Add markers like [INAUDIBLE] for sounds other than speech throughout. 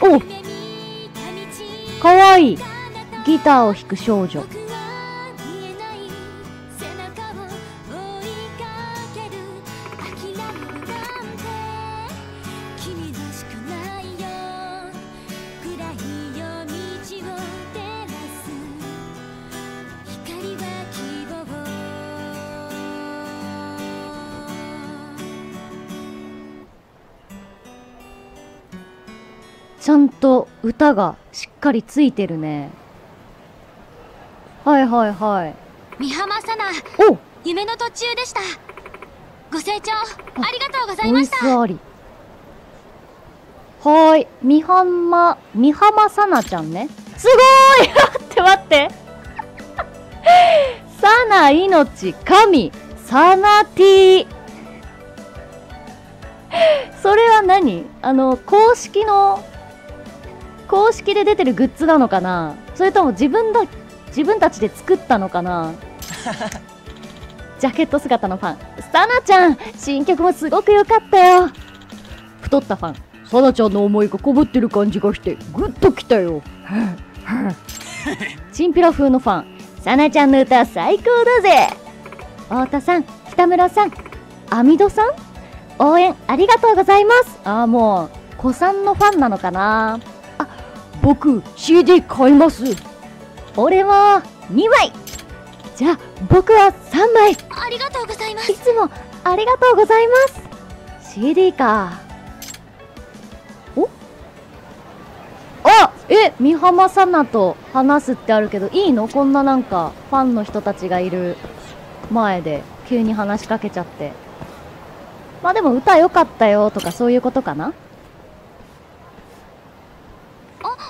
おかわいい。ギターを弾く少女。歌がしっかりついてるね。はいはいはい。美浜さなお！夢の途中でした。ご清聴ありがとうございました。スあり。はーい。美浜美浜さなちゃんね。すごーい！[LAUGHS] 待って待って。[LAUGHS] サナ命神。サナティそれは何？あの公式の公式で出てるグッズなのかな？それとも自分だ自分たちで作ったのかな？[LAUGHS] ジャケット姿のファン。サナちゃん新曲もすごく良かったよ。太ったファン。サナちゃんの思いがこぼってる感じがしてグッときたよ。[LAUGHS] [LAUGHS] チンピラ風のファン。サナちゃんの歌最高だぜ。太田さん北村さんアミドさん応援ありがとうございます。あーもう子さんのファンなのかな？あ僕 CD 買います。俺も2枚。じゃあ僕は3枚。ありがとうございます。いつもありがとうございます。CD か。お？あえ美浜さなと話すってあるけどいいの？こんななんかファンの人たちがいる前で急に話しかけちゃって。まあでも歌良かったよとかそういうことかな？あ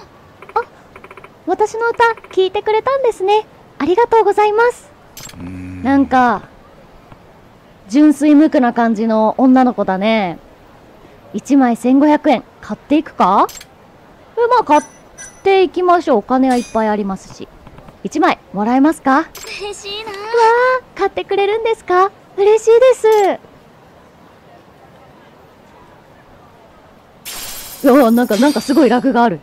私の歌聞いてくれたんですねありがとうございますなんか純粋無垢な感じの女の子だね。1枚1500円。買っていくか？え、まあ買っていきましょう。お金はいっぱいありますし。1枚もらえますか？わ嬉しいなあ、買ってくれるんですか？嬉しいです。うわ、なんか、なんかすごいラグがある。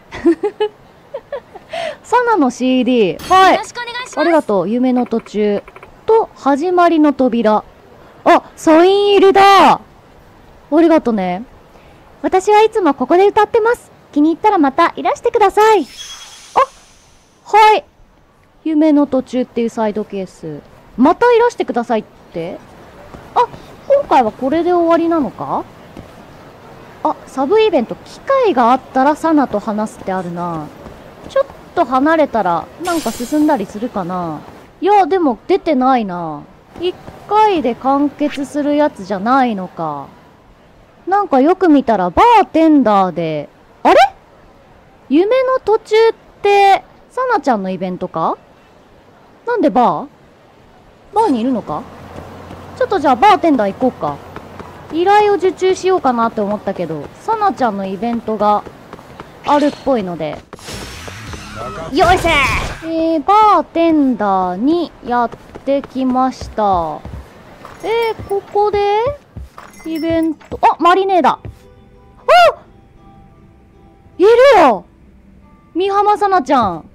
サナの CD。はいよろ。しくお願いしますありがとう。夢の途中。と、始まりの扉。あ、サイン入りだありがとね。私はいつもここで歌ってます。気に入ったらまたいらしてください。あ、はい。夢の途中っていうサイドケース。またいらしてくださいってあ、今回はこれで終わりなのか？あ、サブイベント、機会があったらサナと話すってあるな。ちょっと離れたら、なんか進んだりするかないや、でも出てないな。一回で完結するやつじゃないのか。なんかよく見たらバーテンダーで、あれ？夢の途中って、サナちゃんのイベントか？なんでバー？バーにいるのか？ちょっとじゃあバーテンダー行こうか。依頼を受注しようかなって思ったけど、サナちゃんのイベントがあるっぽいので、よいせえー、バーテンダーにやってきました。えー、ここで、イベント、あ、マリネーだ。あいるよ美浜さなちゃん。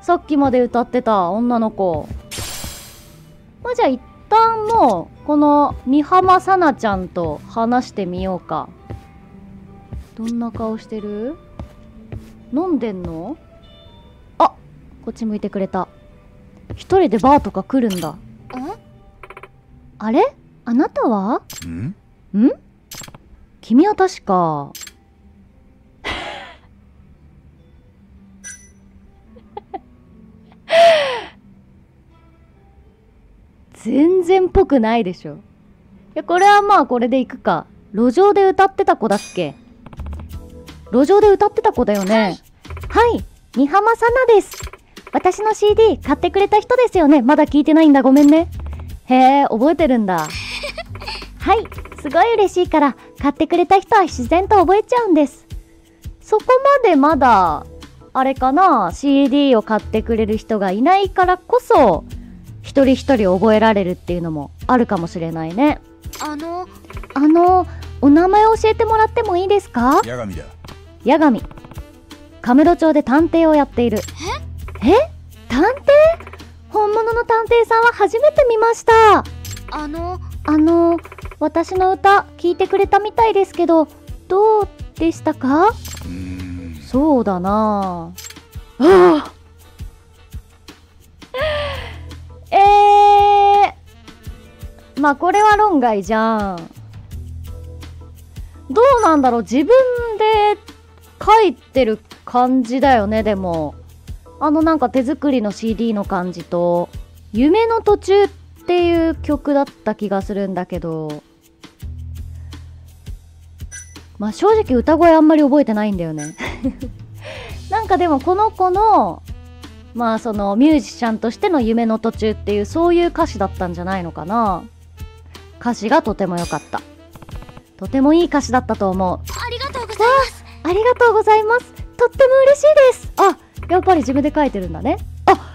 さっきまで歌ってた女の子。まあ、じゃあ一旦もう、この美浜さなちゃんと話してみようか。どんな顔してる？飲んでんの？こっち向いてくれた。一人でバーとか来るんだ。んあれ？あなたは？ん？ん？君は確か。全然っぽくないでしょ。いや、これはまあこれでいくか。路上で歌ってた子だっけ路上で歌ってた子だよね。はい、三浜さなです。私の CD 買ってくれた人ですよね？まだ聞いてないんだ。ごめんね。へえ、覚えてるんだ。[LAUGHS] はい、すごい嬉しいから、買ってくれた人は自然と覚えちゃうんです。そこまでまだ、あれかな、CD を買ってくれる人がいないからこそ、一人一人覚えられるっていうのもあるかもしれないね。あのあの、お名前を教えてもらってもいいですか？八神だ八神。カムロ町で探偵をやっているえ？探偵？本物の探偵さんは初めて見ました。あのあの私の歌聞いてくれたみたいですけどどうでしたか？そうだな。ああ。えー、まあこれは論外じゃん。どうなんだろう？自分で書いてる感じだよねでもあのなんか手作りの CD の感じと夢の途中っていう曲だった気がするんだけどまあ正直歌声あんまり覚えてないんだよね。[LAUGHS] なんかでもこの子のまあそのミュージシャンとしての夢の途中っていうそういう歌詞だったんじゃないのかな。歌詞がとても良かった。とてもいい歌詞だったと思う。ありがとうございます。ありがとうございます。とっても嬉しいです。あやっぱり自分で書いてるんだね。あ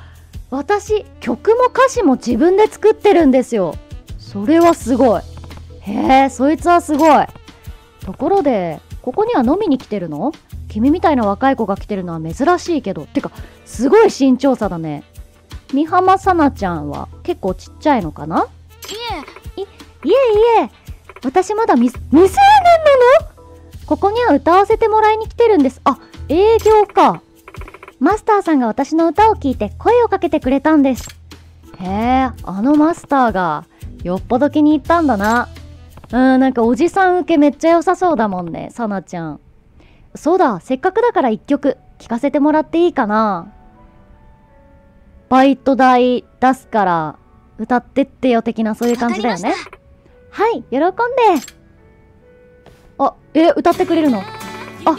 私曲も歌詞も自分で作ってるんですよ。それはすごい。へえそいつはすごい。ところでここには飲みに来てるの？君みたいな若い子が来てるのは珍しいけど。てかすごい身長差だね。美浜さなちゃんは結構ちっちゃいのかな？いえ。いえいえ。私まだ未未成年なの？ここには歌わせてもらいに来てるんです。あ営業かマスターさんが私の歌を聴いて声をかけてくれたんです。へえあのマスターがよっぽど気に入ったんだな。うんなんかおじさん受けめっちゃ良さそうだもんねさなちゃん。そうだせっかくだから一曲聴かせてもらっていいかな。バイト代出すから歌ってってよ的なそういう感じだよね。はい喜んで。あえ歌ってくれるの？あ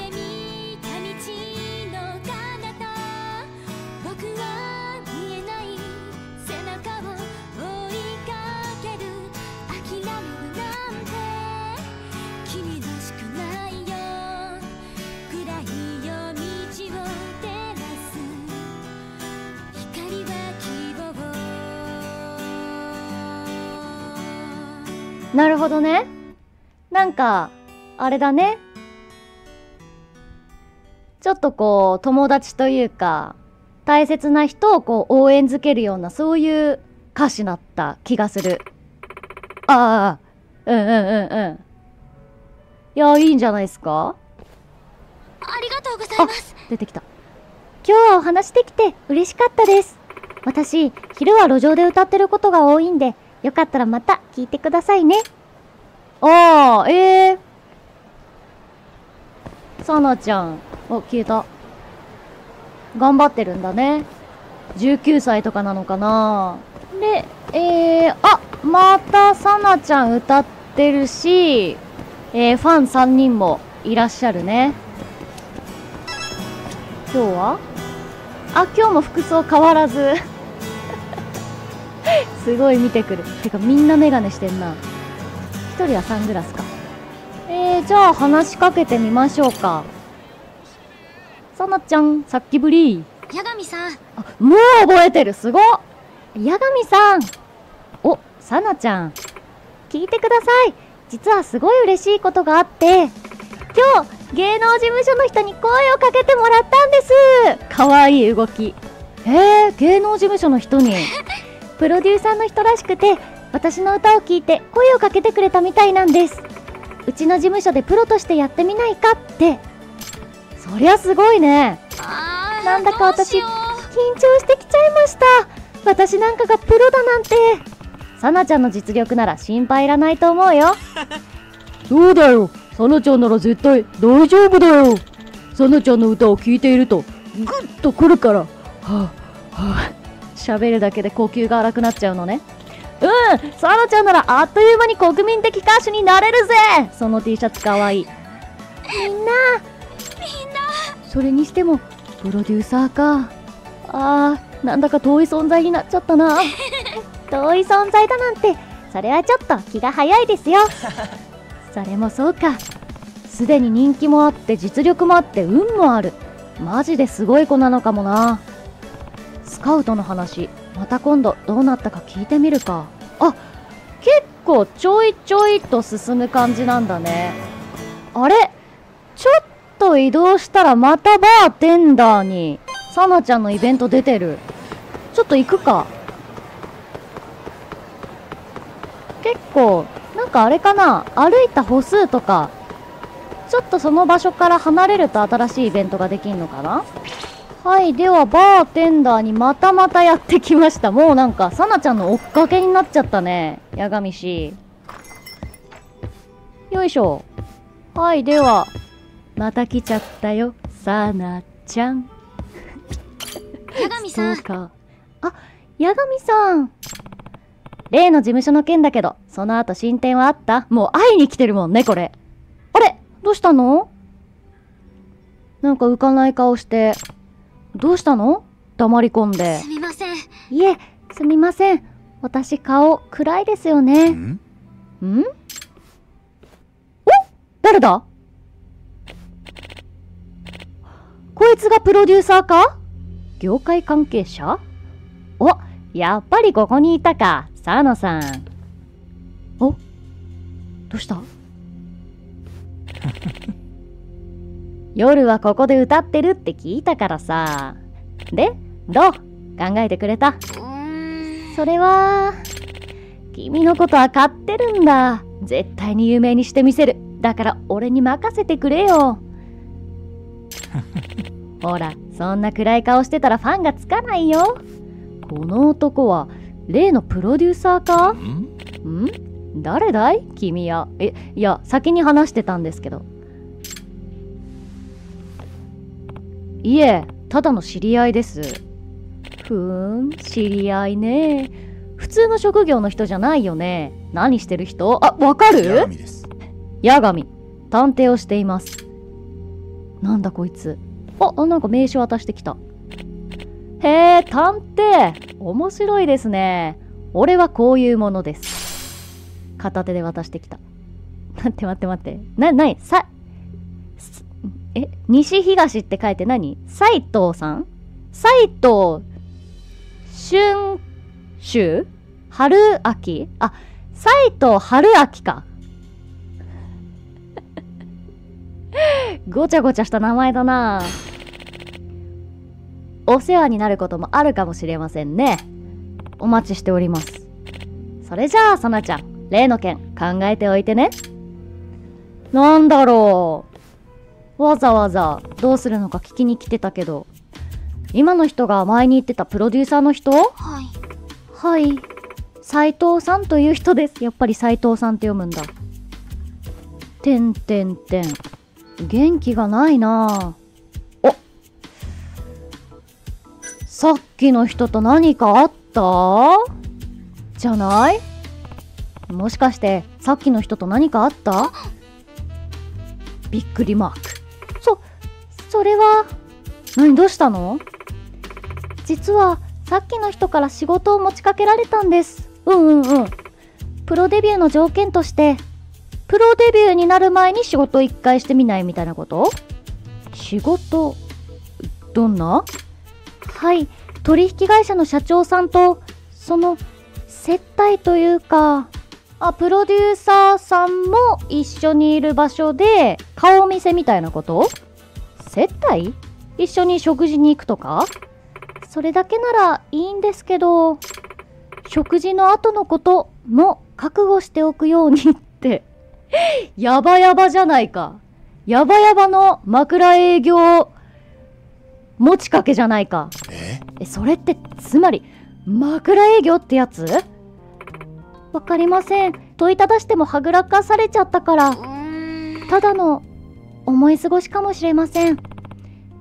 ほどね。なんかあれだね。ちょっとこう友達というか大切な人をこう応援づけるようなそういう歌詞だった気がする。ああうんうんうんうん。いやいいんじゃないですか？ありがとうございます。出てきた。今日はお話できて嬉しかったです。私昼は路上で歌ってることが多いんでよかったらまた聞いてくださいねああええさなちゃんお消えた。頑張ってるんだね。19歳とかなのかな。でえー、あまたさなちゃん歌ってるしえー、ファン3人もいらっしゃるね。今日は？あ今日も服装変わらず。[LAUGHS] すごい見てくる。てかみんなメガネしてんな。一人はサングラスか。えー、じゃあ話しかけてみましょうか。さなちゃんさっきぶり。八神さん。あもう覚えてる。すごっ。八神さん。おさなちゃん。聞いてください。実はすごい嬉しいことがあって。今日芸能事務所の人に声をかけてもらったんです。かわいい動き。えー、芸能事務所の人に。[LAUGHS] プロデューサーの人らしくて私の歌を聴いて声をかけてくれたみたいなんです。うちの事務所でプロとしてやってみないかって。そりゃすごいね。なんだか私緊張してきちゃいました。私なんかがプロだなんて。さなちゃんの実力なら心配いらないと思うよ。[LAUGHS] そうだよ。さなちゃんなら絶対大丈夫だよ。さなちゃんの歌を聴いているとグッとくるから。はあはあ。喋るだけで呼吸が荒くなっちゃうのねうんさなちゃんならあっという間に国民的歌手になれるぜ。その T シャツかわいい。みんなみんな。それにしてもプロデューサーか。あーなんだか遠い存在になっちゃったな。[LAUGHS] 遠い存在だなんてそれはちょっと気が早いですよ。[LAUGHS] それもそうか。すでに人気もあって実力もあって運もある。マジですごい子なのかもな。スカウトの話また今度どうなったか聞いてみるか。あ結構ちょいちょいと進む感じなんだね。あれ？ちょっと移動したらまたバーテンダーに、さなちゃんのイベント出てる。ちょっと行くか。結構、なんかあれかな？歩いた歩数とか、ちょっとその場所から離れると新しいイベントができんのかな？はい、ではバーテンダーにまたまたやってきました。もうなんか、さなちゃんの追っかけになっちゃったね。八神氏。よいしょ。はい、では、また来ちゃったよ、さなちゃん。八神さんそうか。あ、八神さん。例の事務所の件だけど、その後進展はあった？もう会いに来てるもんね、これ。あれ？どうしたの？なんか浮かない顔して。どうしたの？黙り込んで。すみません。いえ、すみません。私顔暗いですよね。ん？ん？お？誰だ？こいつがプロデューサーか？業界関係者？お、やっぱりここにいたか、佐野さん。お？どうした？[LAUGHS] 夜はここで歌ってるって聞いたからさ。で、どう？考えてくれた？それは、君のことは買ってるんだ。絶対に有名にしてみせる。だから俺に任せてくれよ。[LAUGHS] ほら、そんな暗い顔してたらファンがつかないよ。この男は、例のプロデューサーか？ん？ん？誰だい？君や。え、いや、先に話してたんですけど。いえ、ただの知り合いです。ふーん、知り合いね。普通の職業の人じゃないよね。何してる人？あ、わか八る神です。八神。探偵をしています。なんだこいつ。あ、あなんか名刺渡してきた。へえ、探偵。面白いですね。俺はこういうものです。片手で渡してきた。待って待って待って。な、なにさ、すえ、西東って書いて何？斉藤さん？斉藤春秋？春秋？あ、斉藤春秋か。ごちゃごちゃした名前だな。お世話になることもあるかもしれませんね。お待ちしております。それじゃあさなちゃん例の件考えておいてね。なんだろう。わざわざどうするのか聞きに来てたけど今の人が前に言ってたプロデューサーの人？はい。はい。斉藤さんという人です。やっぱり斉藤さんって読むんだ。てんてんてん。元気がないな。あお。さっきの人と何かあった？じゃない？もしかしてさっきの人と何かあった？びっくりマーク。そそれは何どうしたの？実はさっきの人から仕事を持ちかけられたんです。うんうんうん。プロデビューの条件としてプロデビューになる前に仕事を一回してみないみたいなこと？仕事？どんな？はい。取引会社の社長さんとその接待というかあプロデューサーさんも一緒にいる場所で顔見せみたいなこと？接待？一緒に食事に行くとか？それだけならいいんですけど食事の後のことも覚悟しておくようにって。[LAUGHS] やばやばじゃないか。やばやばの枕営業持ちかけじゃないか。え？えそれってつまり枕営業ってやつ？わかりません。問いただしてもはぐらかされちゃったから。ただの思い過ごしかもしれません。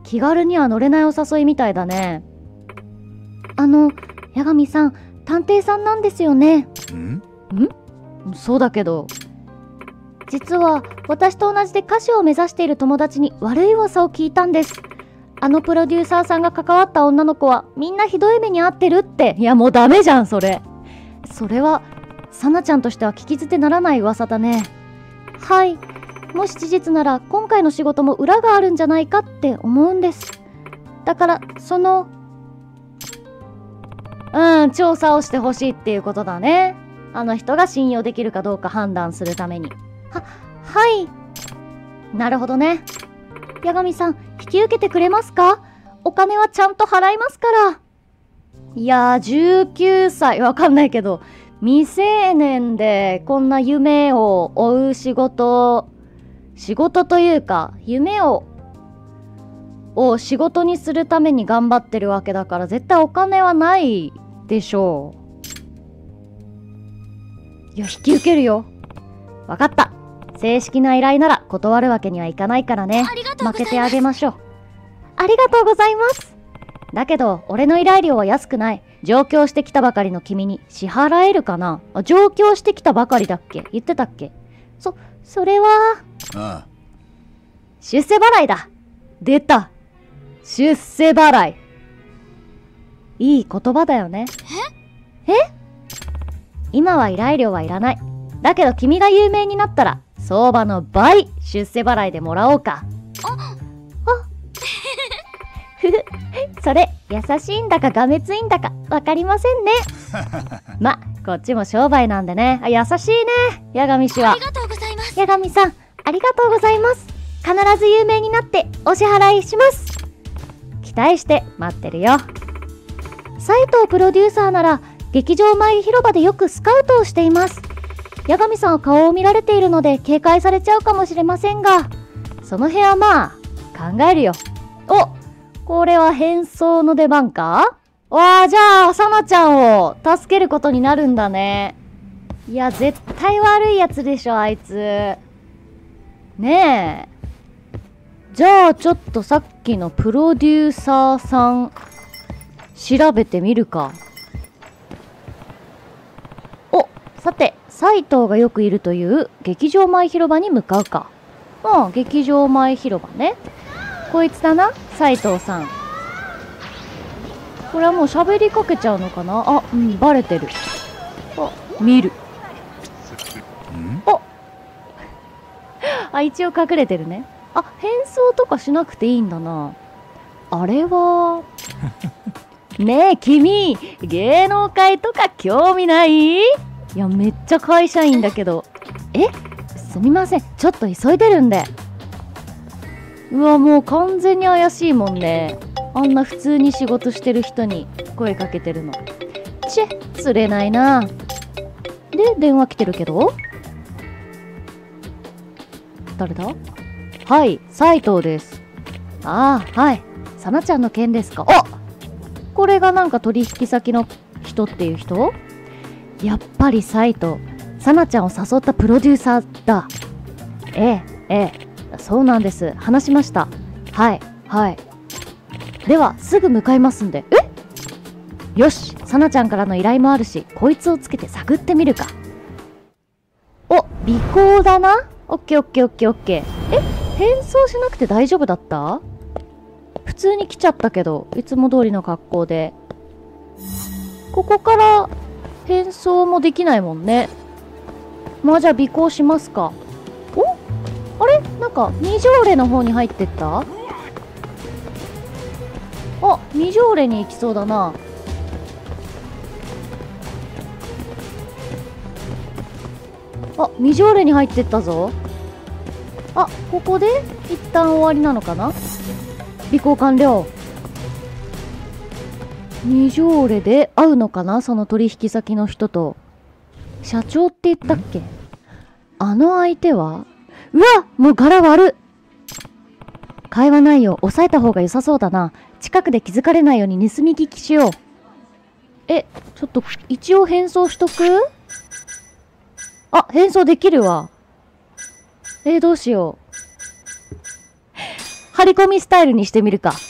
気軽には乗れないお誘いみたいだね。あの八神さん探偵さんなんですよね。ん？そうだけど。実は私と同じで歌手を目指している友達に悪い噂を聞いたんです。あのプロデューサーさんが関わった女の子はみんなひどい目に遭ってるって。いやもうダメじゃんそれ。それはさなちゃんとしては聞き捨てならない噂だね。はいもし事実なら今回の仕事も裏があるんじゃないかって思うんです。だからそのうん調査をしてほしいっていうことだね。あの人が信用できるかどうか判断するために。ははい。なるほどね。八神さん、引き受けてくれますか？お金はちゃんと払いますから。いやー、19歳、わかんないけど、未成年でこんな夢を追う仕事、仕事というか、夢を、を仕事にするために頑張ってるわけだから、絶対お金はないでしょう。いや、引き受けるよ。わかった。正式な依頼なら断るわけにはいかないからね。負けてあげましょう。ありがとうございます。だけど、俺の依頼料は安くない。上京してきたばかりの君に支払えるかな？あ、上京してきたばかりだっけ？言ってたっけ？そ、それは、あ出世払いだ。出た。出世払い。いい言葉だよね。え？え？今は依頼料はいらない。だけど君が有名になったら、相場の倍出世払いでもらおうか。あふふ、それ、優しいんだかがめついんだか、わかりませんね。[LAUGHS] ま、こっちも商売なんでね。あ、優しいね。八神氏はあり。がとうございます八神さん、ありがとうございます。必ず有名になってお支払いします。期待して待ってるよ。斉藤プロデューサーなら、劇場前広場でよくスカウトをしています。八神さんは顔を見られているので警戒されちゃうかもしれませんが、その辺はまあ、考えるよ。おこれは変装の出番か？わあ、じゃあ、さなちゃんを助けることになるんだね。いや、絶対悪いやつでしょ、あいつ。ねえ。じゃあ、ちょっとさっきのプロデューサーさん、調べてみるか。お、さて、斉藤がよくいるという劇場前広場に向かうか。うん、劇場前広場ね。こいつだな、斉藤さん。これはもう喋りかけちゃうのかな？あ、うん、バレてる。あ、見る。んおあ、一応隠れてるね。あ、変装とかしなくていいんだな。あれは。[LAUGHS] ねえ、君、芸能界とか興味ない？いや、めっちゃ会社員だけど。え？すみません。ちょっと急いでるんで。うわ、もう完全に怪しいもんね。あんな普通に仕事してる人に声かけてるの。チェ、釣れないな。で、電話来てるけど？誰だ？はい、斉藤です。ああ、はい。さなちゃんの件ですか？あこれがなんか取引先の人っていう人？やっぱり斉藤。さなちゃんを誘ったプロデューサーだ。ええ、ええ。そうなんです。話しました。はい、はい。では、すぐ向かいますんで。え？よし、さなちゃんからの依頼もあるし、こいつをつけて探ってみるか。お、尾行だな。オッケーオッケーオッケーオッケー。え変装しなくて大丈夫だった？普通に来ちゃったけど、いつも通りの格好で。ここから変装もできないもんね。まあじゃあ尾行しますか。お？あれ？なんか、二条レの方に入ってった？あ、二条レに行きそうだな。あ、二条レに入ってったぞ。あ、ここで一旦終わりなのかな？尾行完了。二条レで会うのかな？その取引先の人と。社長って言ったっけ？あの相手は？うわもう柄悪っ会話内容抑えた方が良さそうだな。近くで気づかれないように盗み聞きしよう。え、ちょっと一応変装しとく？あ、変装できるわ。えーどうしよう。張り込みスタイルにしてみるか。[LAUGHS]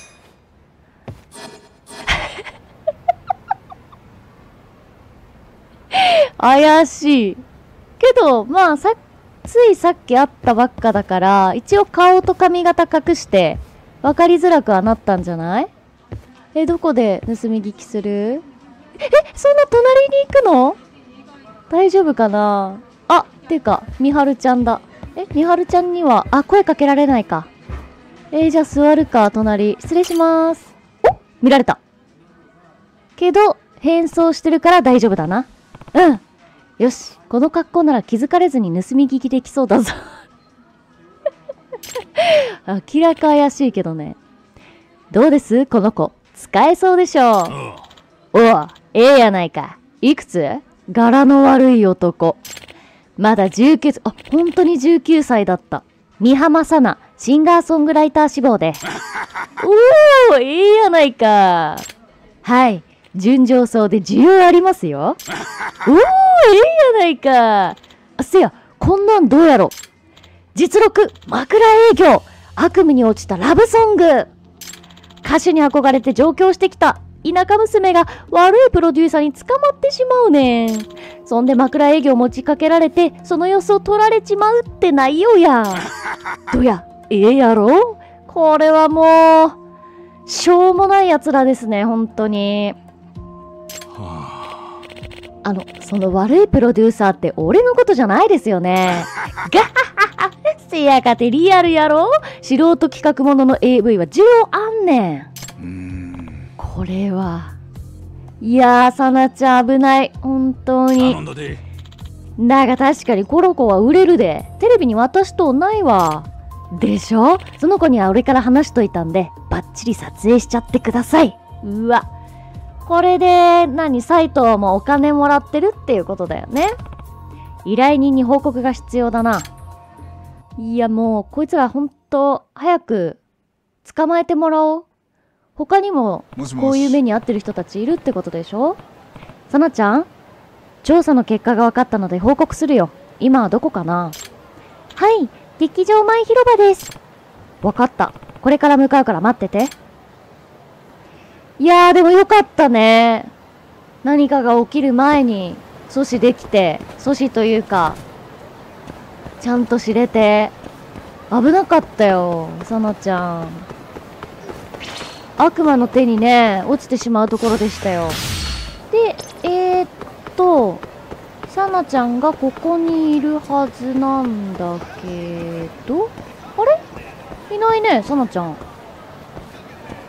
怪しい。けど、まあ、さ、ついさっき会ったばっかだから、一応顔と髪型隠して、わかりづらくはなったんじゃない？え、どこで盗み聞きする？え、そんな隣に行くの？大丈夫かな？あ、てか、みはるちゃんだ。え、みはるちゃんには、あ、声かけられないか。えーじゃあ座るか、隣。失礼します。お見られた。けど、変装してるから大丈夫だな。うん。よし、この格好なら気づかれずに盗み聞きできそうだぞ。[LAUGHS] 明らか怪しいけどね。どうです？この子。使えそうでしょう。おう、ええやないか。いくつ？柄の悪い男。まだ19、あ、本当に19歳だった。三浜さな、シンガーソングライター志望で。[LAUGHS] おー、ええやないか。はい、純情そうで需要ありますよ。[LAUGHS] おー、ええやないか。あせや、こんなんどうやろ。実録、枕営業、悪夢に落ちたラブソング。歌手に憧れて上京してきた田舎娘が悪いプロデューサーに捕まってしまうねん。そんで枕営業持ちかけられて、その様子を取られちまうって内容や。[LAUGHS] どや、ええやろ？これはもう、しょうもない奴らですね、本当に。あの、その悪いプロデューサーって俺のことじゃないですよね。[LAUGHS] ガハハハせやかてリアルやろ？素人企画ものの AV は需要あんねん。これは。いやー、さなちゃん危ない。本当に。だでだが確かにコロコは売れるで。テレビに渡しとうないわ。でしょ？その子には俺から話しといたんで、バッチリ撮影しちゃってください。うわ。これで、何、サイトもお金もらってるっていうことだよね。依頼人に報告が必要だな。いやもう、こいつらほんと、早く、捕まえてもらおう。他にも、こういう目に遭ってる人たちいるってことでしょ？さなちゃん調査の結果が分かったので報告するよ。今はどこかな？はい、劇場前広場です。分かった。これから向かうから待ってて。いやー、でもよかったね。何かが起きる前に阻止できて、阻止というか、ちゃんと知れて、危なかったよ、さなちゃん。悪魔の手にね、落ちてしまうところでしたよ。で、えー、っと、さなちゃんがここにいるはずなんだけど、あれ？いないね、さなちゃん。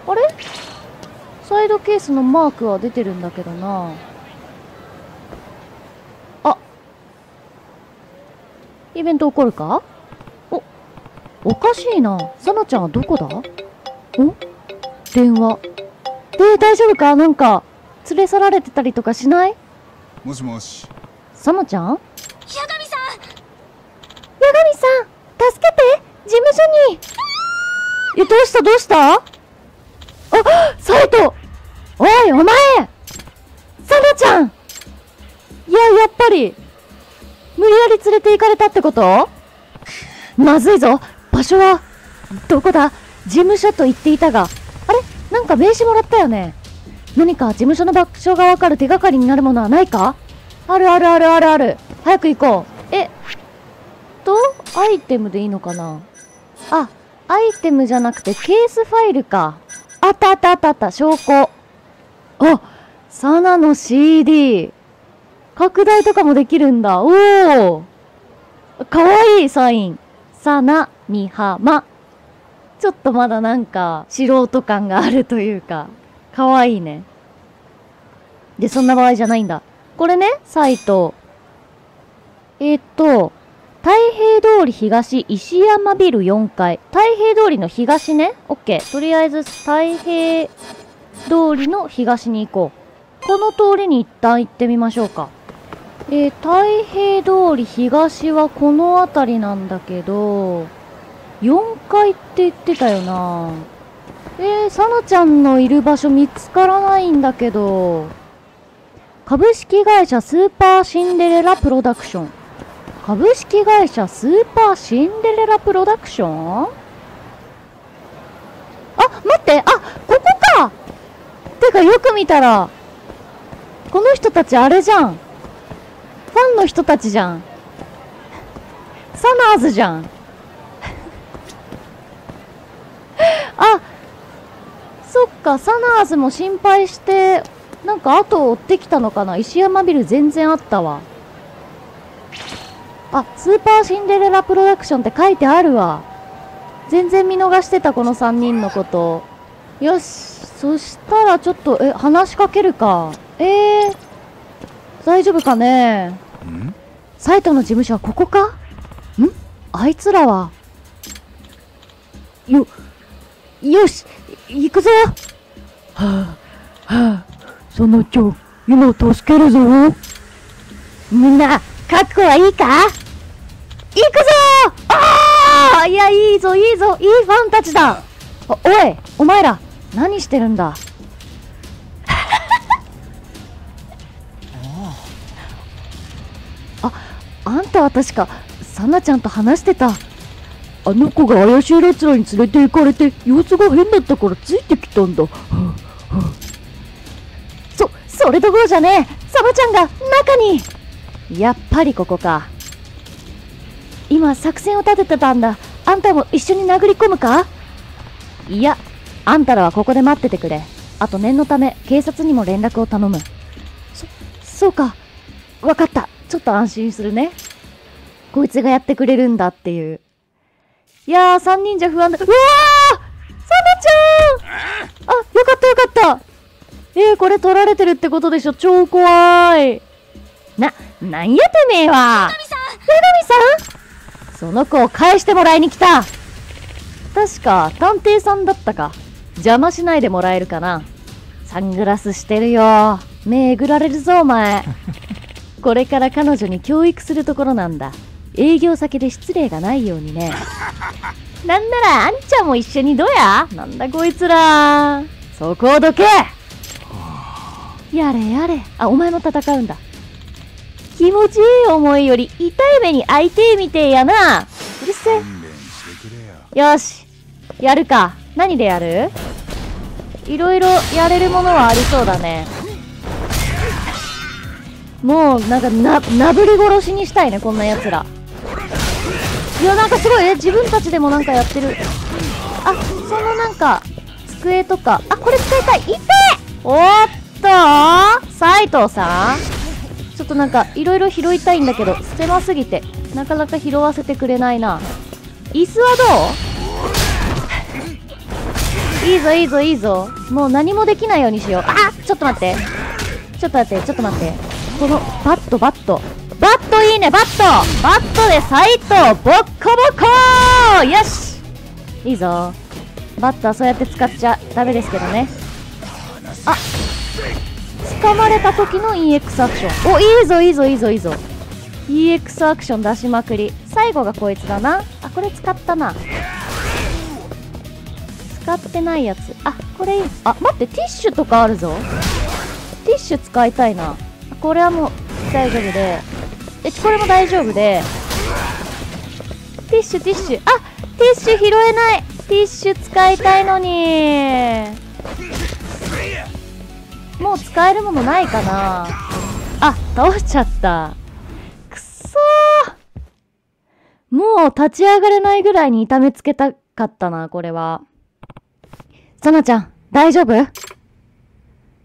あれ？サイドケースのマークは出てるんだけどな。あイベント起こるか？お、おかしいな。さなちゃんはどこだ？ん？電話。で、大丈夫か？なんか、連れ去られてたりとかしない？もしもし。さなちゃん？八神さん！八神さん助けて！事務所に！え、どうした？どうした？あサイト！おい、お前！さなちゃん！いや、やっぱり、無理やり連れて行かれたってこと？まずいぞ。場所は、どこだ？事務所と言っていたが、あれ？なんか名刺もらったよね何か事務所の場所がわかる手がかりになるものはないか？あるあるあるあるある。早く行こう。え？っ、と、アイテムでいいのかな？あ、アイテムじゃなくてケースファイルか。あったあったあったあった、証拠。あ、サナの CD。拡大とかもできるんだ。おおかわいいサイン。サナ、ミハマ。ちょっとまだなんか、素人感があるというか、かわいいね。で、そんな場合じゃないんだ。これね、サイト。えーっと、太平通り東石山ビル4階。太平通りの東ね。オッケー。とりあえず太平通りの東に行こう。この通りに一旦行ってみましょうか。えー、太平通り東はこの辺りなんだけど、4階って言ってたよなえー、さなちゃんのいる場所見つからないんだけど、株式会社スーパーシンデレラプロダクション。株式会社スーパーシンデレラプロダクション？あ、待ってあ、ここかてかよく見たら、この人たちあれじゃん。ファンの人たちじゃん。サナーズじゃん。あ、そっか、サナーズも心配して、なんか後を追ってきたのかな？石山ビル全然あったわ。あ、スーパーシンデレラプロダクションって書いてあるわ。全然見逃してたこの3人のこと。よし、そしたらちょっと、え、話しかけるか？えー、大丈夫かね？ん？サイトの事務所はここか？ん？あいつらは。よ、よし、行くぞはあ、はあ、そのちゃん、今助けるぞ。みんな、覚悟はいいか？行くぞ！ああいや、いいぞ、いいぞ、いいファンたちだ。おおい、お前ら、何してるんだ？[LAUGHS] あ、あんたは確か、サナちゃんと話してた。あの子が怪しい奴らに連れて行かれて、様子が変だったからついてきたんだ。[LAUGHS] そ、それどころじゃねえサナちゃんが中にやっぱりここか。今作戦を立ててたんだ。あんたも一緒に殴り込むかいや、あんたらはここで待っててくれ。あと念のため警察にも連絡を頼む。そ、そうか。わかった。ちょっと安心するね。こいつがやってくれるんだっていう。いやー、三人じゃ不安だ。うわー、かったよかったえー、これ取られてるってことでしょ超怖いな、なんやてめえは八神さん？その子を返してもらいに来た確か、探偵さんだったか。邪魔しないでもらえるかな。サングラスしてるよ。目えぐられるぞ、お前。[LAUGHS] これから彼女に教育するところなんだ。営業先で失礼がないようにね。[LAUGHS] なんなら、あんちゃんも一緒にどや？なんだこいつら。そこをどけやれやれ。あ、お前も戦うんだ。気持ちいい思いより痛い目に相手みてえやな。うるせえ。よし。やるか。何でやる？いろいろやれるものはありそうだね。もう、なんかな、なぶり殺しにしたいね、こんな奴ら。いや、なんかすごい、え、自分たちでもなんかやってる。あ、そのなんか、机とか。あ、これ使いたい。いっおっと斉藤さん？ちょっとなんか、いろいろ拾いたいんだけど、狭すぎて、なかなか拾わせてくれないな。椅子はどう？いいぞいいぞいいぞ。もう何もできないようにしよう。あちょっと待って。ちょっと待ってちょっと待って。このバットバット。バットいいねバット。バットで斉藤ボッコボコよし。いいぞ。バットはそうやって使っちゃダメですけどね。あ掴まれた時の EX アクション。おいいぞいいぞいいぞいいぞ。EX アクション出しまくり。最後がこいつだな。あこれ使ったな。使ってないやつ。あこれいい。あ待ってティッシュとかあるぞ。ティッシュ使いたいな。これはもう大丈夫で。えこれも大丈夫で。ティッシュティッシュ。あティッシュ拾えない。ティッシュ使いたいのに。もう使えるものないかな。あ倒しちゃった。くそー。もう立ち上がれないぐらいに痛めつけたかったなこれは。サナちゃん、大丈夫？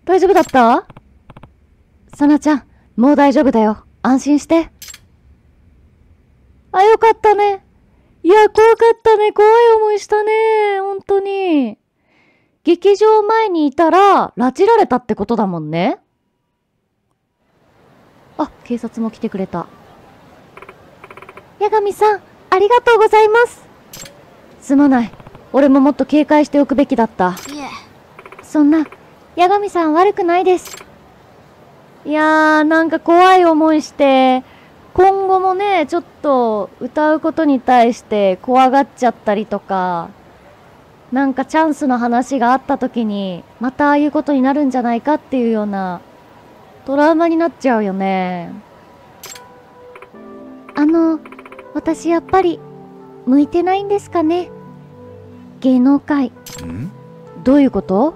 大丈夫だった？サナちゃん、もう大丈夫だよ。安心して。あ、よかったね。いや、怖かったね。怖い思いしたね。本当に。劇場前にいたら、拉致られたってことだもんね。あ、警察も来てくれた。八神さん、ありがとうございます。すまない。俺ももっと警戒しておくべきだった。そんな、八神さん悪くないです。いやー、なんか怖い思いして、今後もね、ちょっと歌うことに対して怖がっちゃったりとか、なんかチャンスの話があった時に、またああいうことになるんじゃないかっていうような、トラウマになっちゃうよね。あの、私やっぱり、向いてないんですかね？芸能界。ん？どういうこと？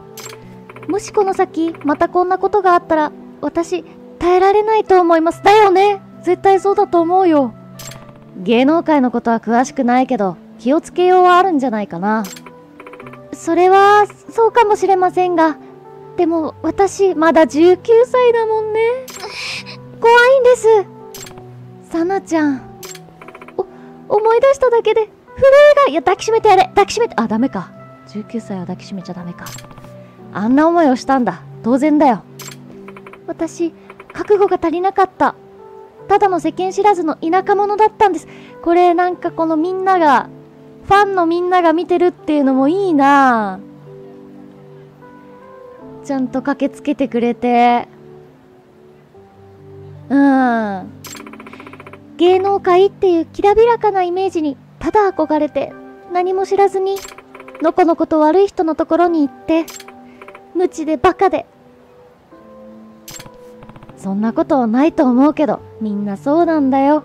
もしこの先、またこんなことがあったら、私、耐えられないと思います。だよね？絶対そうだと思うよ。芸能界のことは詳しくないけど、気をつけようはあるんじゃないかな。それは、そうかもしれませんが、でも私、まだ19歳だもんね。怖いんです。さなちゃん。お、思い出しただけで、震えが、いや、抱きしめてやれ抱きしめて、あ、ダメか。19歳は抱きしめちゃダメか。あんな思いをしたんだ。当然だよ。私、覚悟が足りなかった。ただの世間知らずの田舎者だったんです。これなんかこのみんなが、ファンのみんなが見てるっていうのもいいなちゃんと駆けつけてくれて。うん。芸能界っていうきらびやかなイメージにただ憧れて何も知らずにのこのこと悪い人のところに行って無知でバカでそんなことはないと思うけどみんなそうなんだよ。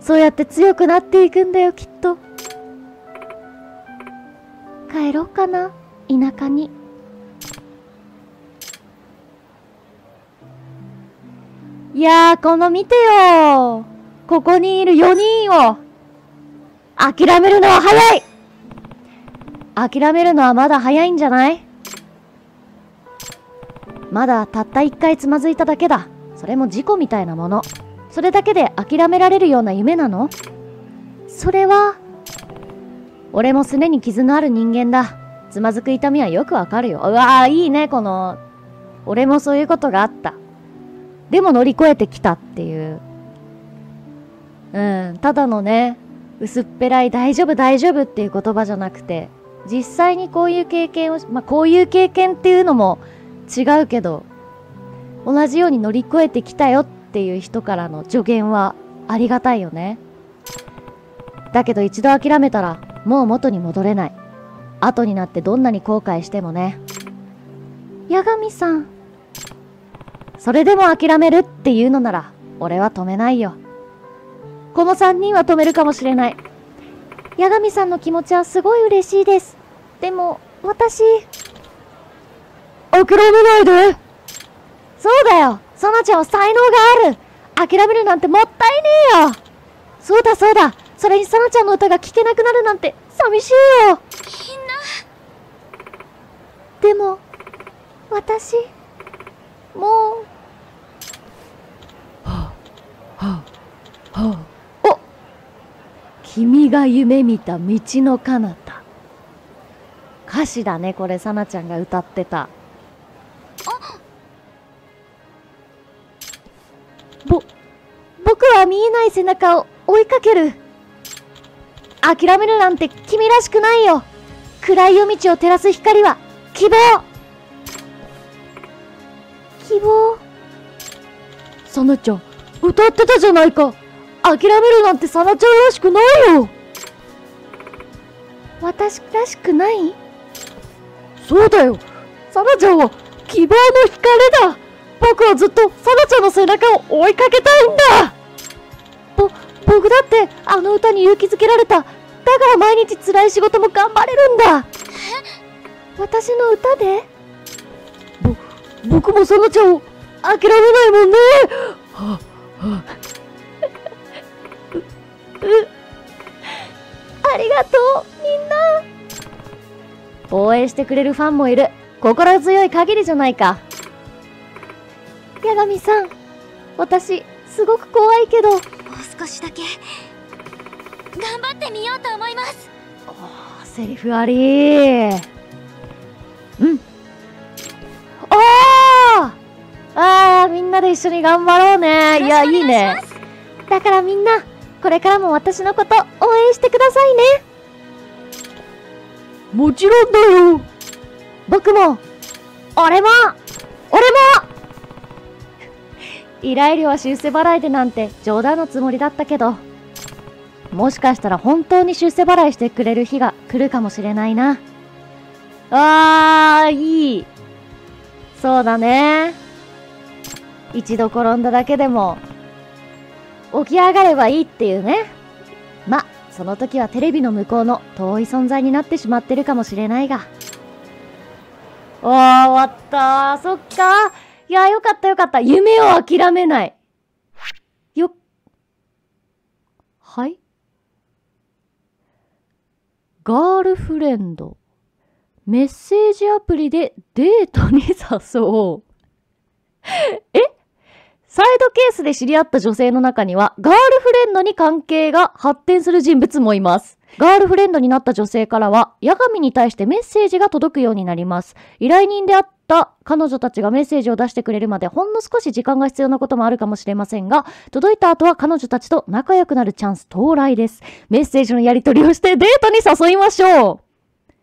そうやって強くなっていくんだよきっと。帰ろうかな田舎に。いやーこの見てよ。ここにいる4人を。諦めるのは早い。諦めるのはまだ早いんじゃない？まだたった一回つまずいただけだ。それも事故みたいなもの。それだけで諦められるような夢なの？それは俺もすねに傷のある人間だ。つまずく痛みはよくわかるよ。うわーいいねこの俺もそういうことがあった。でも乗り越えてきたっていう。うんただのね薄っぺらい大丈夫大丈夫っていう言葉じゃなくて実際にこういう経験をまあこういう経験っていうのも違うけど同じように乗り越えてきたよっていう人からの助言はありがたいよね。だけど一度諦めたらもう元に戻れない。後になってどんなに後悔してもね。八神さん。それでも諦めるっていうのなら俺は止めないよ。この3人は止めるかもしれない。八神さんの気持ちはすごい嬉しいです。でも私諦めないで。そうだよ。そなちゃんは才能がある。諦めるなんてもったいねえよ。そうだそうだ。それにさなちゃんの歌が聴けなくなるなんて寂しいよ。みんな。でも私もう。はあはあはあ。お君が夢見た道の彼方。歌詞だねこれさなちゃんが歌ってたぼ僕は見えない背中を追いかける。諦めるなんて君らしくないよ。暗い夜道を照らす光は希望。希望？さなちゃん歌ってたじゃないか。諦めるなんてさなちゃんらしくないよ。私らしくない？そうだよ。さなちゃんは希望の光だ。僕はずっとさなちゃんの背中を追いかけたいんだ。ぼ僕だってあの歌に勇気づけられた。だから毎日辛い仕事も頑張れるんだ。私の歌で？ぼ僕もさなちゃんを諦めないもんね。はあはあううありがとうみんな。応援してくれるファンもいる。心強い限りじゃないか八神さん私すごく怖いけど。もう少しだけ。頑張ってみようと思います。セリフあり。うん。おー!あーみんなで一緒に頑張ろうね。いやいいね。だからみんなこれからも私のこと応援してくださいね。もちろんだよ。僕も俺も俺も依頼料は出世払いでなんて冗談のつもりだったけどもしかしたら本当に出世払いしてくれる日が来るかもしれないな。あー、いい。そうだね。一度転んだだけでも、起き上がればいいっていうね。ま、その時はテレビの向こうの遠い存在になってしまってるかもしれないが。おー、終わったそっかいや、よかったよかった。夢を諦めない。よ、はい？ガールフレンド。メッセージアプリでデートに誘う。え？サイドケースで知り合った女性の中には、ガールフレンドに関係が発展する人物もいます。ガールフレンドになった女性からは、八神に対してメッセージが届くようになります。依頼人であった彼女たちがメッセージを出してくれるまでほんの少し時間が必要なこともあるかもしれませんが、届いた後は彼女たちと仲良くなるチャンス到来です。メッセージのやり取りをしてデートに誘いましょう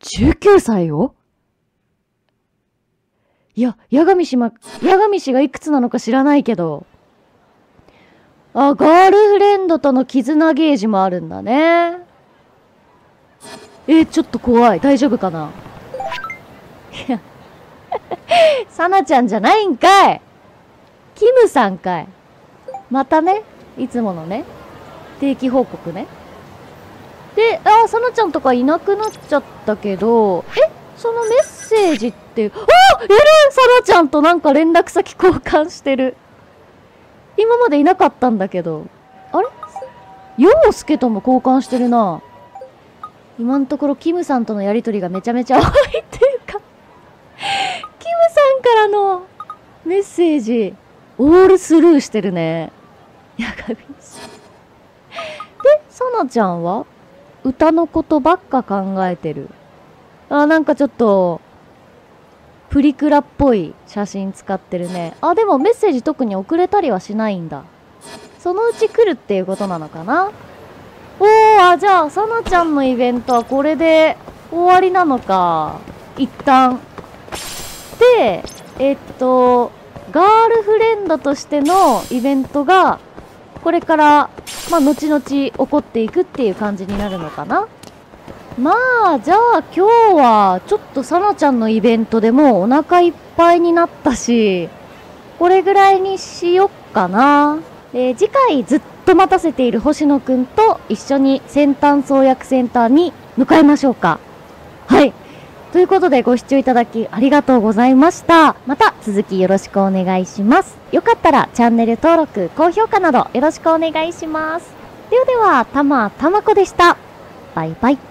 !19 歳よいや、八神氏ま、八神氏がいくつなのか知らないけど。あ、ガールフレンドとの絆ゲージもあるんだね。え、ちょっと怖い。大丈夫かな？いや、さなちゃんじゃないんかいキムさんかいまたね、いつものね、定期報告ね。で、あ、さなちゃんとかいなくなっちゃったけど、えそのメッセージって、あいるさなちゃんとなんか連絡先交換してる。今までいなかったんだけど。あれ？陽介とも交換してるな。今のところキムさんとのやりとりがめちゃめちゃ多いっていう、キムさんからのメッセージ、オールスルーしてるね。やがみし。で、さなちゃんは歌のことばっか考えてる。あ、なんかちょっと、プリクラっぽい写真使ってるね。あ、でもメッセージ特に送れたりはしないんだ。そのうち来るっていうことなのかなおー、あ、じゃあ、さなちゃんのイベントはこれで終わりなのか。一旦。で、えっと、ガールフレンドとしてのイベントが、これから、まあ、後々起こっていくっていう感じになるのかなまあ、じゃあ今日は、ちょっとさなちゃんのイベントでもうお腹いっぱいになったし、これぐらいにしよっかな。えー次回ずっと待たせている星野くんと一緒に先端創薬センターに向かいましょうか。ということでご視聴いただきありがとうございました。また続きよろしくお願いします。よかったらチャンネル登録、高評価などよろしくお願いします。ではでは、たまたまこでした。バイバイ。